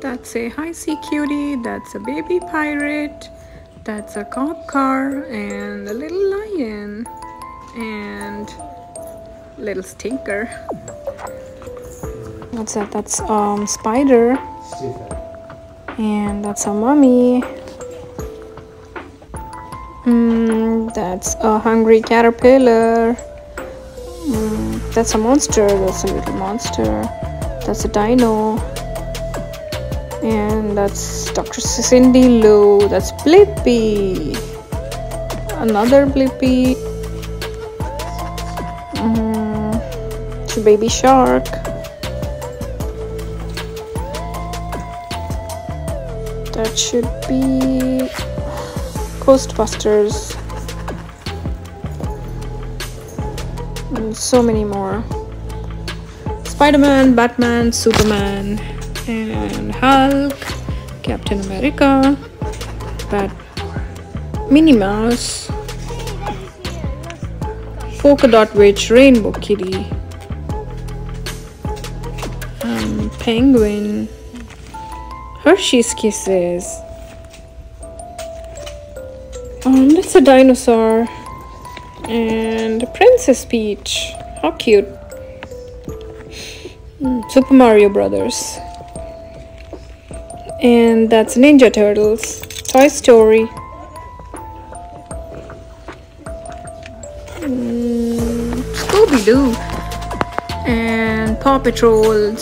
That's a high sea cutie. That's a baby pirate. That's a cop car and a little lion and little stinker. What's that? That's um spider. And that's a mummy. Mm, that's a hungry caterpillar. Mm, that's a monster. That's a little monster. That's a dino. And that's Dr. Cindy Lou. That's Blippi. Another Blippi. Mm-hmm. A baby shark. That should be Ghostbusters. And so many more. Spider-Man, Batman, Superman, and Hulk, Captain America, Bat Minnie Mouse, Polka Dot Witch, Rainbow Kitty, um, Penguin, Hershey's Kisses, um, that's a dinosaur, and Princess Peach. How cute! Mm, Super Mario Brothers. And that's Ninja Turtles, Toy Story, mm, Scooby Doo, and Paw Patrol.